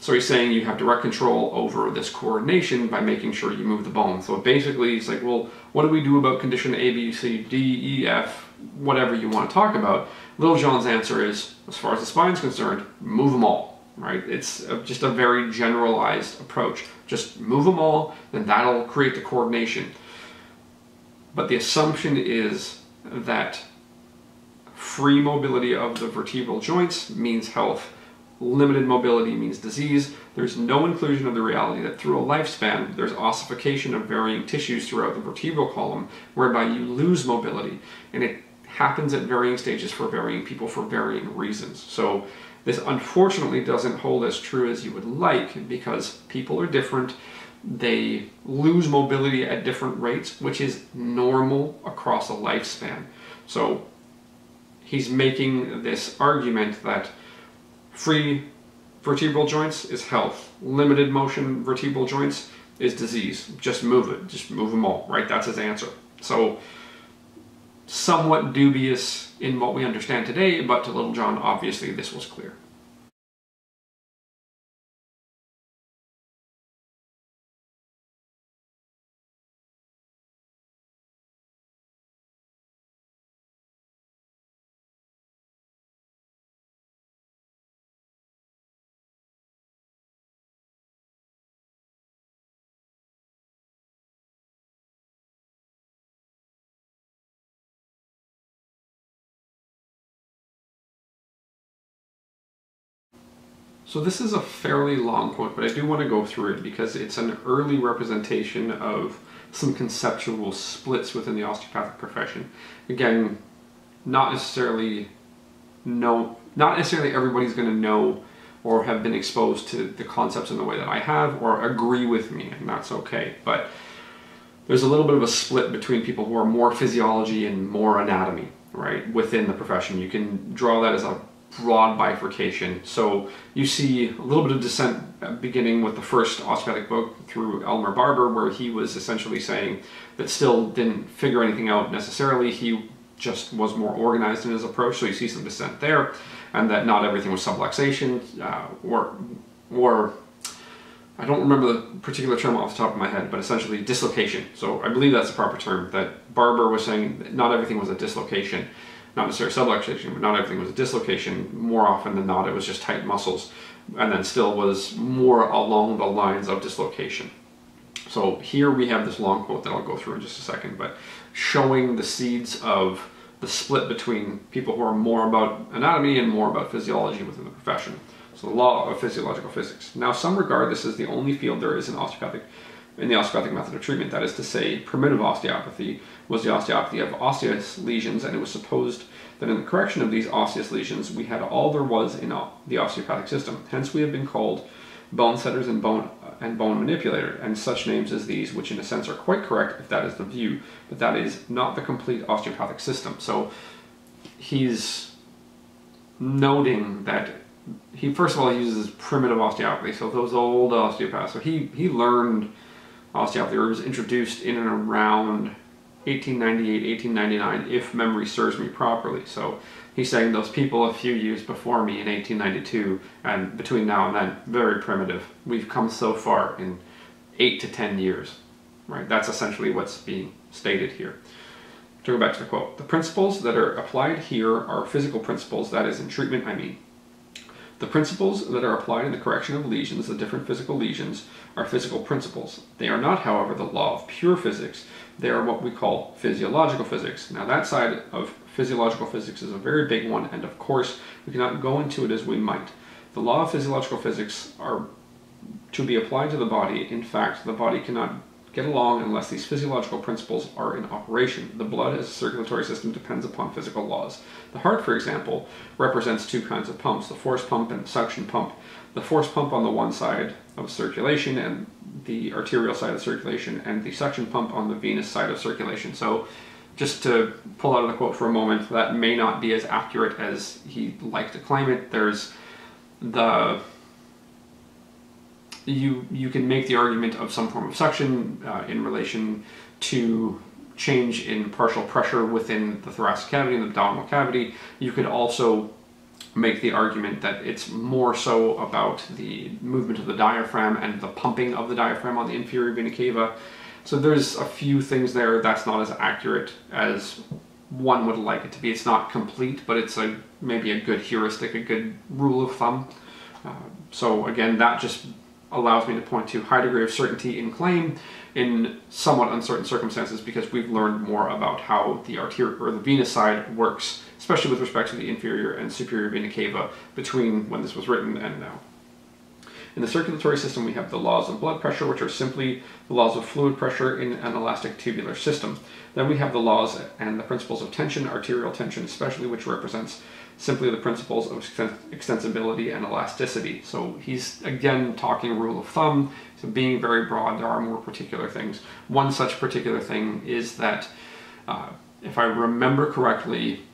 So he's saying you have direct control over this coordination by making sure you move the bone. So basically he's like, well, what do we do about condition A, B, C, D, E, F, whatever you want to talk about? Littlejohn's answer is, as far as the spine is concerned, move them all, right? It's just a very generalized approach. Just move them all, and that'll create the coordination. But the assumption is that free mobility of the vertebral joints means health, limited mobility means disease. There's no inclusion of the reality that through a lifespan, there's ossification of varying tissues throughout the vertebral column, whereby you lose mobility. And it happens at varying stages for varying people for varying reasons. So this unfortunately doesn't hold as true as you would like because people are different. They lose mobility at different rates, which is normal across a lifespan. So he's making this argument that free vertebral joints is health, limited motion vertebral joints is disease. Just move it, just move them all, right? That's his answer. So somewhat dubious in what we understand today, but to Littlejohn, obviously this was clear. So this is a fairly long quote, but I do want to go through it because it's an early representation of some conceptual splits within the osteopathic profession. Again, not necessarily know, not necessarily everybody's going to know or have been exposed to the concepts in the way that I have or agree with me, and that's okay. But there's a little bit of a split between people who are more physiology and more anatomy, right, within the profession. You can draw that as a broad bifurcation. So you see a little bit of dissent beginning with the first osteopathic book through Elmer Barber, where he was essentially saying that Still didn't figure anything out necessarily. He just was more organized in his approach. So you see some dissent there, and that not everything was subluxation uh, or or I don't remember the particular term off the top of my head, but essentially dislocation. So I believe that's the proper term. That Barber was saying not everything was a dislocation not necessarily subluxation, but not everything was a dislocation. More often than not, it was just tight muscles, and then Still was more along the lines of dislocation. So here we have this long quote that I'll go through in just a second, but showing the seeds of the split between people who are more about anatomy and more about physiology within the profession. So the law of physiological physics. Now some regard this as the only field there is in osteopathic in the osteopathic method of treatment. That is to say, primitive osteopathy was the osteopathy of osseous lesions, and it was supposed that in the correction of these osseous lesions, we had all there was in the osteopathic system. Hence, we have been called bone setters and bone and bone manipulator, and such names as these, which in a sense are quite correct if that is the view, but that is not the complete osteopathic system. So he's noting that he first of all uses primitive osteopathy, so those old osteopaths. So he he learned osteopathy was introduced in and around 1898, 1899, if memory serves me properly. So he's saying those people a few years before me in 1892, and between now and then, very primitive. We've come so far in eight to ten years, right? That's essentially what's being stated here. To go back to the quote, the principles that are applied here are physical principles, that is, in treatment, I mean. The principles that are applied in the correction of lesions, the different physical lesions, are physical principles. They are not, however, the law of pure physics. They are what we call physiological physics. Now that side of physiological physics is a very big one, and of course we cannot go into it as we might. The law of physiological physics are to be applied to the body. In fact, the body cannot get along unless these physiological principles are in operation. The blood as a circulatory system depends upon physical laws. The heart, for example, represents two kinds of pumps, the force pump and the suction pump. The force pump on the one side of circulation and the arterial side of circulation and the suction pump on the venous side of circulation. So just to pull out of the quote for a moment, that may not be as accurate as he'd like to claim it. There's the you you can make the argument of some form of suction uh, in relation to change in partial pressure within the thoracic cavity and the abdominal cavity. You could also make the argument that it's more so about the movement of the diaphragm and the pumping of the diaphragm on the inferior vena cava. So there's a few things there that's not as accurate as one would like it to be. It's not complete, but it's a maybe a good heuristic, a good rule of thumb. Uh, so again, that just allows me to point to high degree of certainty in claim in somewhat uncertain circumstances because we've learned more about how the arterial or the venous side works, especially with respect to the inferior and superior vena cava between when this was written and now. In the circulatory system, we have the laws of blood pressure, which are simply the laws of fluid pressure in an elastic tubular system. Then we have the laws and the principles of tension, arterial tension especially, which represents simply the principles of extensibility and elasticity. So he's again talking rule of thumb, so being very broad, there are more particular things. One such particular thing is that, uh, if I remember correctly,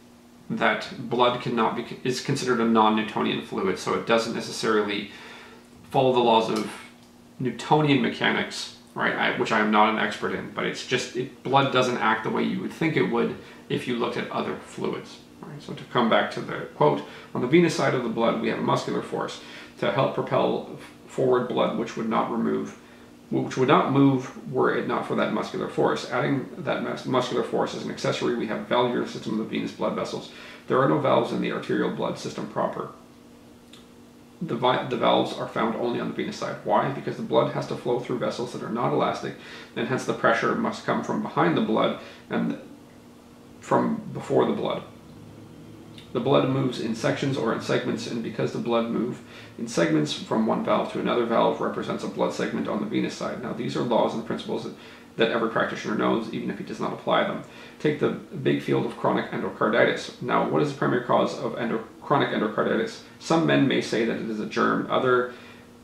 that blood cannot be is considered a non-Newtonian fluid, so it doesn't necessarily follow the laws of Newtonian mechanics, right? I, which I am not an expert in, but it's just it, blood doesn't act the way you would think it would if you looked at other fluids. Right? So to come back to the quote, on the venous side of the blood, we have a muscular force to help propel forward blood, which would not remove, which would not move were it not for that muscular force. Adding that muscular force as an accessory, we have valvular system of the venous blood vessels. There are no valves in the arterial blood system proper the, the valves are found only on the venous side. Why? Because the blood has to flow through vessels that are not elastic, and hence the pressure must come from behind the blood and from before the blood. The blood moves in sections or in segments, and because the blood move in segments from one valve to another valve represents a blood segment on the venous side. Now, these are laws and principles that, every practitioner knows, even if he does not apply them. Take the big field of chronic endocarditis. Now, what is the primary cause of endo chronic endocarditis. Some men may say that it is a germ. Other,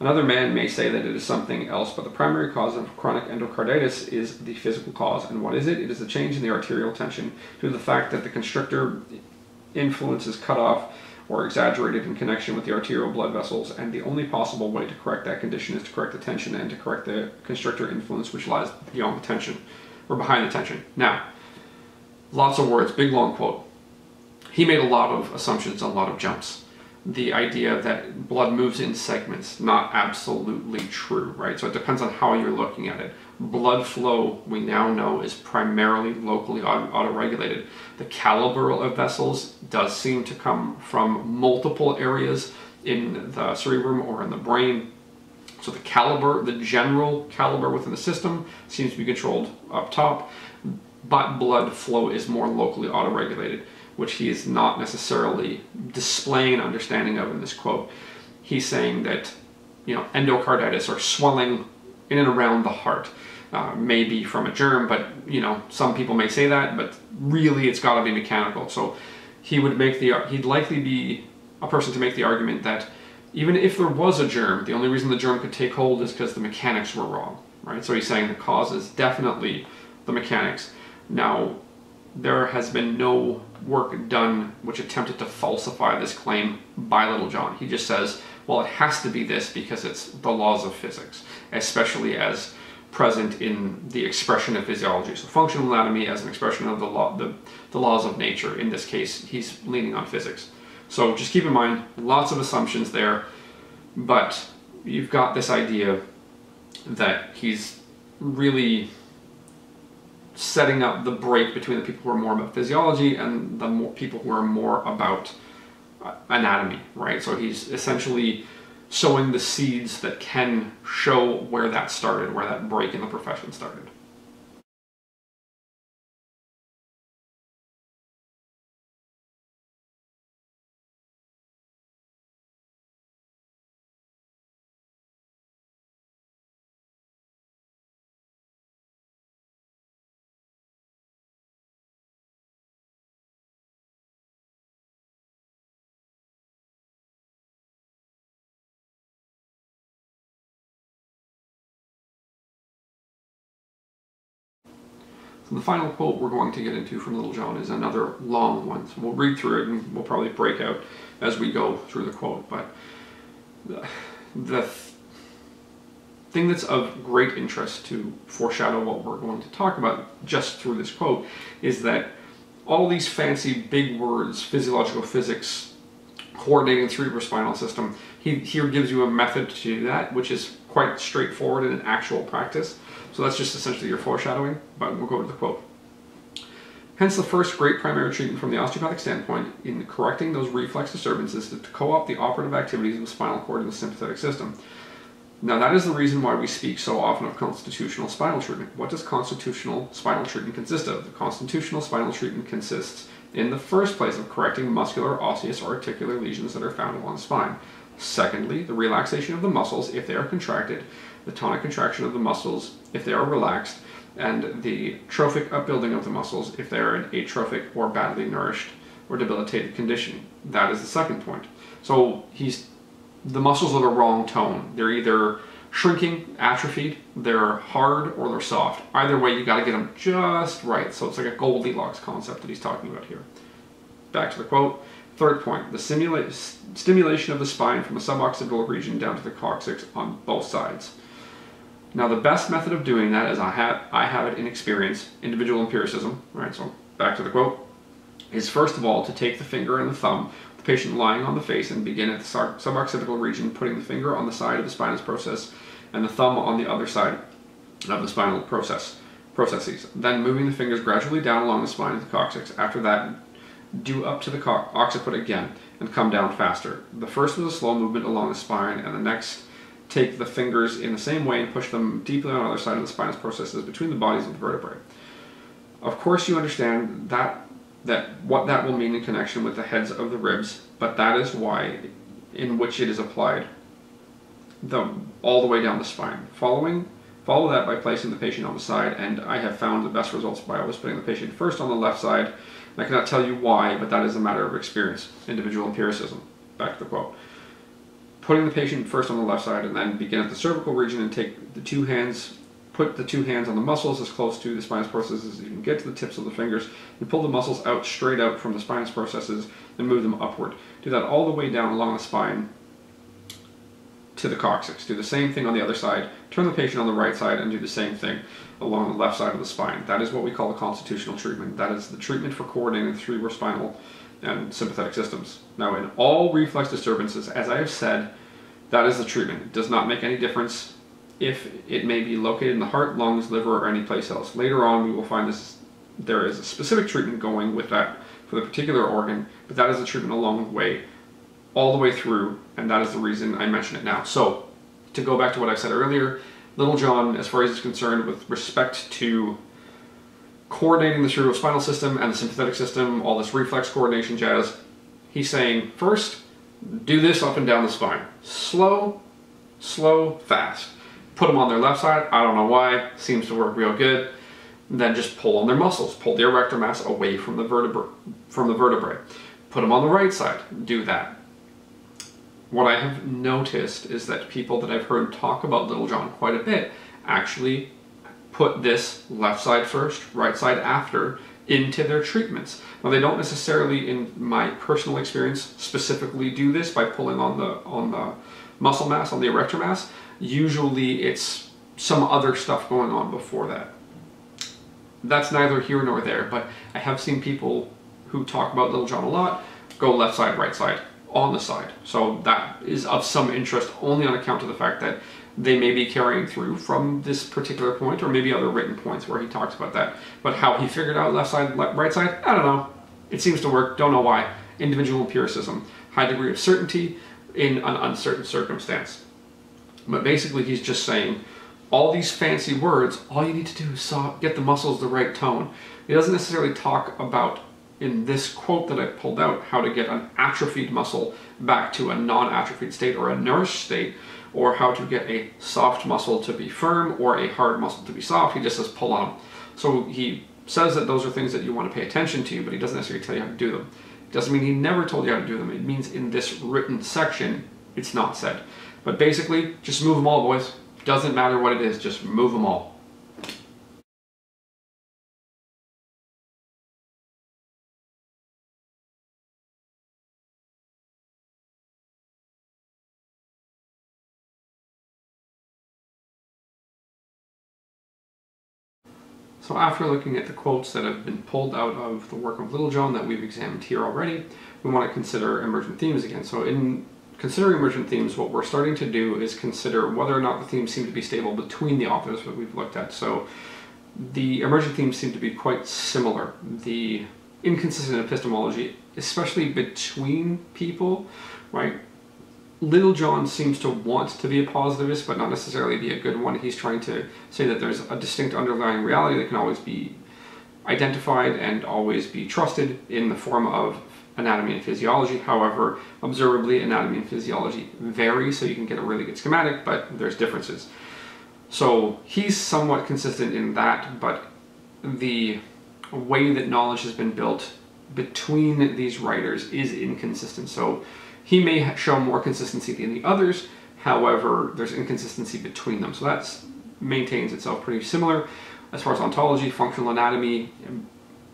another man may say that it is something else, but the primary cause of chronic endocarditis is the physical cause. And what is it? It is a change in the arterial tension due to the fact that the constrictor influence is cut off or exaggerated in connection with the arterial blood vessels, and the only possible way to correct that condition is to correct the tension and to correct the constrictor influence which lies beyond the tension, or behind the tension. Now, lots of words, big long quote he made a lot of assumptions, a lot of jumps. The idea that blood moves in segments, not absolutely true, right? So it depends on how you're looking at it. Blood flow, we now know, is primarily locally auto-regulated. The caliber of vessels does seem to come from multiple areas in the cerebrum or in the brain. So the caliber, the general caliber within the system seems to be controlled up top, but blood flow is more locally auto-regulated which he is not necessarily displaying an understanding of in this quote. He's saying that, you know, endocarditis or swelling in and around the heart uh, may be from a germ, but, you know, some people may say that, but really it's got to be mechanical. So he would make the, he'd likely be a person to make the argument that even if there was a germ, the only reason the germ could take hold is because the mechanics were wrong, right? So he's saying the cause is definitely the mechanics. Now, there has been no work done which attempted to falsify this claim by Littlejohn. He just says, well, it has to be this because it's the laws of physics, especially as present in the expression of physiology. So functional anatomy as an expression of the, law, the, the laws of nature. In this case, he's leaning on physics. So just keep in mind, lots of assumptions there, but you've got this idea that he's really setting up the break between the people who are more about physiology and the more people who are more about uh, anatomy, right? So he's essentially sowing the seeds that can show where that started, where that break in the profession started. So the final quote we're going to get into from Littlejohn is another long one. So we'll read through it and we'll probably break out as we go through the quote. But the, the th thing that's of great interest to foreshadow what we're going to talk about just through this quote is that all these fancy big words, physiological physics, coordinating cerebrospinal system, he here gives you a method to do that, which is quite straightforward in actual practice. So that's just essentially your foreshadowing, but we'll go to the quote. Hence the first great primary treatment from the osteopathic standpoint in correcting those reflex disturbances is to co-opt the operative activities of the spinal cord and the sympathetic system. Now, that is the reason why we speak so often of constitutional spinal treatment. What does constitutional spinal treatment consist of? The constitutional spinal treatment consists, in the first place, of correcting muscular, osseous, or articular lesions that are found along the spine. Secondly, the relaxation of the muscles if they are contracted, the tonic contraction of the muscles if they are relaxed, and the trophic upbuilding of the muscles if they are in atrophic or badly nourished or debilitated condition. That is the second point. So he's the muscles are the wrong tone. They're either shrinking, atrophied, they're hard, or they're soft. Either way, you got to get them just right. So it's like a Goldilocks concept that he's talking about here. Back to the quote. Third point, the stimulation of the spine from the suboccipital region down to the coccyx on both sides. Now, the best method of doing that, as I have, I have it in experience, individual empiricism, right? So back to the quote, is first of all to take the finger and the thumb, the patient lying on the face, and begin at the suboccipital region, putting the finger on the side of the spinous process and the thumb on the other side of the spinal process processes. Then moving the fingers gradually down along the spine of the coccyx. After that, do up to the occiput again and come down faster. The first was a slow movement along the spine, and the next take the fingers in the same way and push them deeply on the other side of the spinous processes between the bodies of the vertebrae. Of course, you understand that that what that will mean in connection with the heads of the ribs, but that is why in which it is applied the all the way down the spine. Following follow that by placing the patient on the side, and I have found the best results by always putting the patient first on the left side I cannot tell you why, but that is a matter of experience, individual empiricism. Back to the quote. Putting the patient first on the left side and then begin at the cervical region and take the two hands, put the two hands on the muscles as close to the spinous processes as you can get to the tips of the fingers and pull the muscles out straight out from the spinous processes and move them upward. Do that all the way down along the spine to the coccyx. Do the same thing on the other side. Turn the patient on the right side and do the same thing along the left side of the spine. That is what we call the constitutional treatment. That is the treatment for coordinating the cerebrospinal and sympathetic systems. Now, in all reflex disturbances, as I have said, that is the treatment. It does not make any difference if it may be located in the heart, lungs, liver, or any place else. Later on, we will find this there is a specific treatment going with that for the particular organ, but that is the treatment along the way, all the way through, and that is the reason I mention it now. So, to go back to what I said earlier, Littlejohn, as far as he's concerned, with respect to coordinating the cerebrospinal system and the sympathetic system, all this reflex coordination jazz, he's saying first, do this up and down the spine. Slow, slow, fast. Put them on their left side. I don't know why. Seems to work real good. Then just pull on their muscles. Pull the erector mass away from the vertebrae. From the vertebrae. Put them on the right side. Do that what I have noticed is that people that I've heard talk about Littlejohn quite a bit actually put this left side first, right side after into their treatments. Now they don't necessarily, in my personal experience, specifically do this by pulling on the on the muscle mass, on the erector mass. Usually it's some other stuff going on before that. That's neither here nor there, but I have seen people who talk about Littlejohn a lot go left side, right side, on the side. So that is of some interest only on account of the fact that they may be carrying through from this particular point or maybe other written points where he talks about that. But how he figured out left side, right side, I don't know. It seems to work, don't know why. Individual empiricism, high degree of certainty in an uncertain circumstance. But basically he's just saying all these fancy words, all you need to do is get the muscles the right tone. He doesn't necessarily talk about in this quote that I pulled out how to get an atrophied muscle back to a non-atrophied state or a nourished state or how to get a soft muscle to be firm or a hard muscle to be soft. He just says pull on them. So he says that those are things that you want to pay attention to, but he doesn't necessarily tell you how to do them. It doesn't mean he never told you how to do them. It means in this written section, it's not said. But basically, just move them all, boys. Doesn't matter what it is, just move them all. So after looking at the quotes that have been pulled out of the work of Littlejohn that we've examined here already, we want to consider emergent themes again. So in considering emergent themes, what we're starting to do is consider whether or not the themes seem to be stable between the authors that we've looked at. So the emergent themes seem to be quite similar. The inconsistent epistemology, especially between people, right? Littlejohn seems to want to be a positivist, but not necessarily be a good one. He's trying to say that there's a distinct underlying reality that can always be identified and always be trusted in the form of anatomy and physiology. However, observably, anatomy and physiology vary, so you can get a really good schematic, but there's differences. So he's somewhat consistent in that, but the way that knowledge has been built between these writers is inconsistent. So he may show more consistency than the others, however, there's inconsistency between them. So that maintains itself pretty similar as far as ontology, functional anatomy,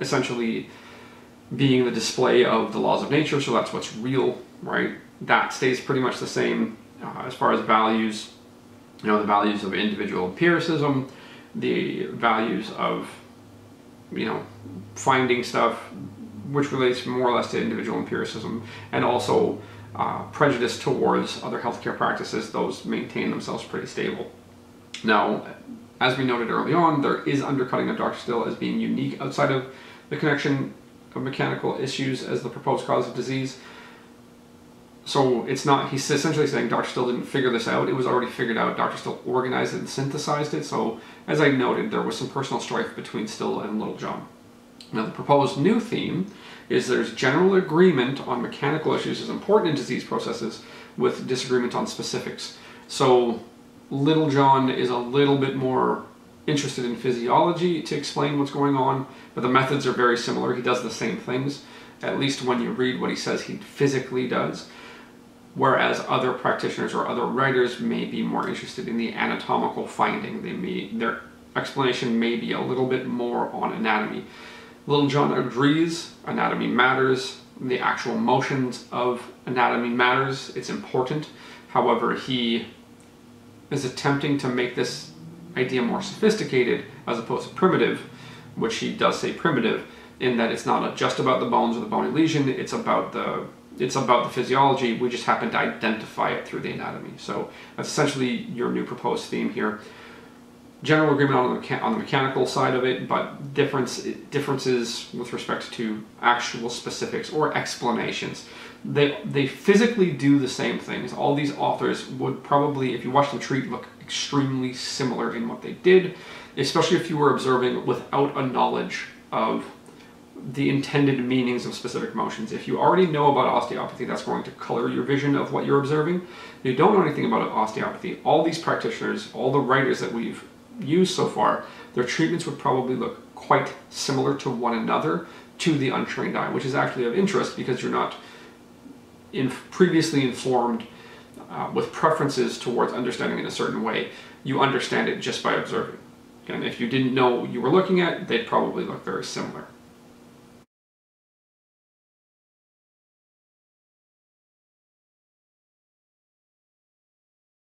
essentially being the display of the laws of nature, so that's what's real, right? That stays pretty much the same uh, as far as values, you know, the values of individual empiricism, the values of, you know, finding stuff, which relates more or less to individual empiricism, and also uh, prejudice towards other healthcare practices, those maintain themselves pretty stable. Now, as we noted early on, there is undercutting of Dr. Still as being unique outside of the connection of mechanical issues as the proposed cause of disease. So it's not, he's essentially saying Dr. Still didn't figure this out. It was already figured out. Dr. Still organized it and synthesized it. So as I noted, there was some personal strife between Still and Littlejohn. Now the proposed new theme is there's general agreement on mechanical issues as important in disease processes with disagreement on specifics. So Littlejohn is a little bit more interested in physiology to explain what's going on, but the methods are very similar. He does the same things, at least when you read what he says he physically does. Whereas other practitioners or other writers may be more interested in the anatomical finding. They may, their explanation may be a little bit more on anatomy. Littlejohn agrees anatomy matters, the actual motions of anatomy matters, it's important. However, he is attempting to make this idea more sophisticated as opposed to primitive, which he does say primitive, in that it's not just about the bones or the bony lesion, it's about the it's about the physiology, we just happen to identify it through the anatomy. So that's essentially your new proposed theme here. General agreement on the, on the mechanical side of it, but difference differences with respect to actual specifics or explanations. They, they physically do the same things. All these authors would probably, if you watch them treat, look extremely similar in what they did, especially if you were observing without a knowledge of the intended meanings of specific motions. If you already know about osteopathy, that's going to color your vision of what you're observing. If you don't know anything about osteopathy, all these practitioners, all the writers that we've used so far, their treatments would probably look quite similar to one another to the untrained eye, which is actually of interest because you're not in previously informed uh, with preferences towards understanding in a certain way, you understand it just by observing. And if you didn't know what you were looking at, they'd probably look very similar.